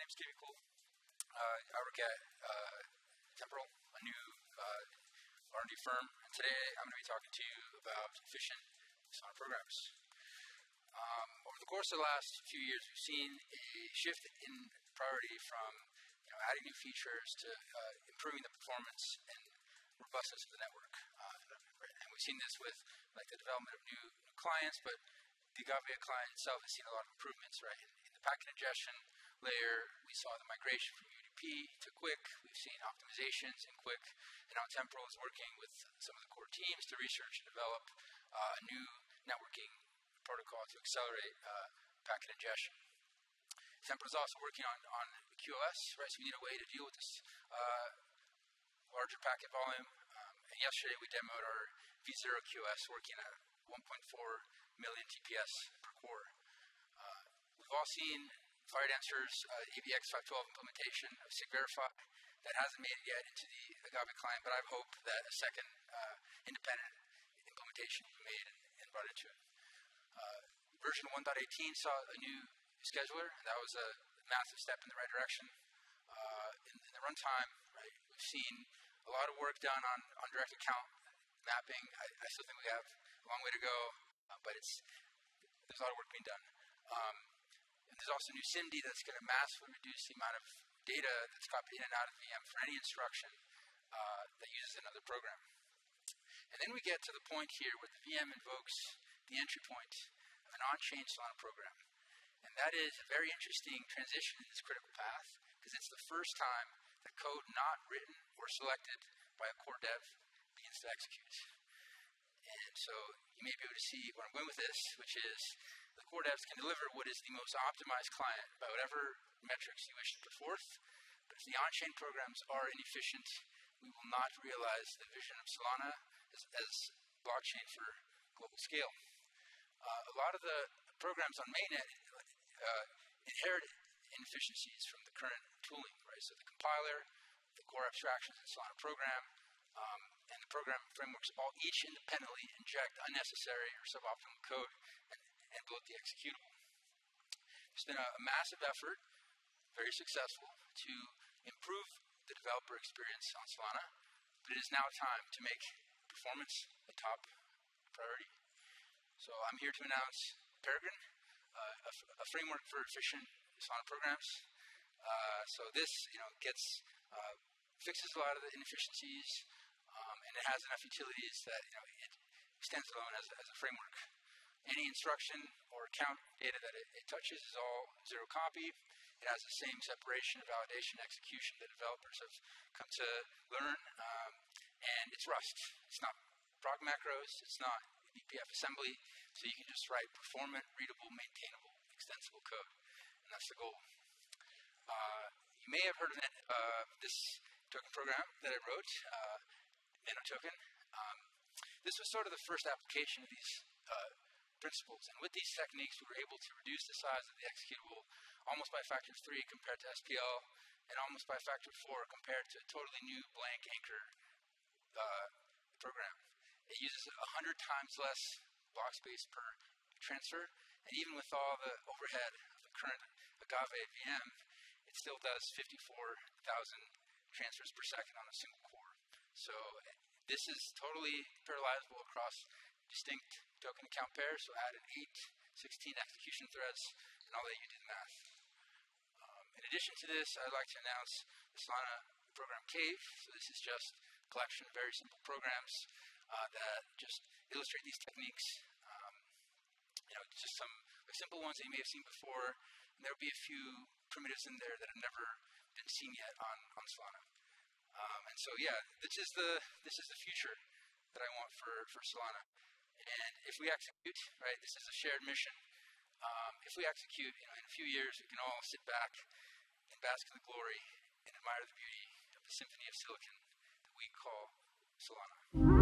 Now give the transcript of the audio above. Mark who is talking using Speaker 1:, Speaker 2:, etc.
Speaker 1: name is Cavey Cool. Uh, I work at uh, Temporal, a new uh, R&D firm. And today I'm going to be talking to you about efficient Solana programs. Um, over the course of the last few years, we've seen a shift in priority from you know, adding new features to uh, improving the performance and robustness of the network. Uh, and we've seen this with like the development of new, new clients, but the Agave client itself has seen a lot of improvements, right? In, in the packet ingestion layer, we saw the migration from UDP to QUIC. We've seen optimizations in QUIC, and now Temporal is working with some of the core teams to research and develop uh, a new networking protocol to accelerate uh, packet ingestion. Temporal is also working on, on QoS, right? So we need a way to deal with this uh, larger packet volume. Um, and yesterday we demoed our V0 QoS working at 1.4 million TPS per core. Uh, we've all seen FireDancer's uh, AVX 512 implementation of SigVerify that hasn't made it yet into the Agave client, but I hope that a second uh, independent implementation will be made and, brought into it. Uh, version 1.18 saw a new scheduler, and that was a massive step in the right direction. Uh, in, in, the runtime, right, we've seen a lot of work done on, on direct account mapping. I, I still think we have a long way to go, uh, but it's there's a lot of work being done. Um, there's also new SIMD that's going to massively reduce the amount of data that's copied in and out of VM for any instruction uh, that uses another program. And then we get to the point here where the VM invokes the entry point of an on-chain Solana program. And that is a very interesting transition in this critical path because it's the first time that code not written or selected by a core dev begins to execute. So you may be able to see where I'm going with this, which is the core devs can deliver what is the most optimized client by whatever metrics you wish to put forth. But if the on-chain programs are inefficient, we will not realize the vision of Solana as, as blockchain for global scale. Uh, a lot of the programs on mainnet uh, inherit inefficiencies from the current tooling, right? So the compiler, the core abstractions in Solana program, um, and the program frameworks all each independently inject unnecessary or suboptimal code and, and bloat the executable. It's been a, a massive effort, very successful, to improve the developer experience on Solana, but it is now time to make performance a top priority. So I'm here to announce Peregrine, uh, a, a, framework for efficient Solana programs. Uh, so this, you know, gets uh, fixes a lot of the inefficiencies, and it has enough utilities that you know it stands alone as, as a framework. Any instruction or account data that it, it, touches is all zero copy. It has the same separation, validation, execution that developers have come to learn, um, and it's Rust. It's not proc macros. It's not BPF assembly. So you can just write performant, readable, maintainable, extensible code, and that's the goal. Uh, you may have heard of it, uh, this token program that I wrote, uh, NanoToken. Um, this was sort of the first application of these uh, principles. And with these techniques, we were able to reduce the size of the executable almost by a factor of three compared to SPL, and almost by a factor of four compared to a totally new blank anchor uh, program. It uses 100 times less block space per transfer, and even with all the overhead of the current Agave VM, it still does 54,000 transfers per second on a single core. So this is totally parallelizable across distinct token account pairs. So add an 8, 16 execution threads, and I'll let you do the math. Um, in addition to this, I'd like to announce the Solana program Cave. So this is just a collection of very simple programs uh, that just illustrate these techniques. Um, you know, just some simple ones that you may have seen before. And there'll be a few primitives in there that have never been seen yet on, on Solana. Um, and so, yeah, this is the this is the future that I want for, for Solana. And if we execute, right, this is a shared mission. Um, if we execute, you know, in a few years, we can all sit back and bask in the glory and admire the beauty of the symphony of silicon that we call Solana.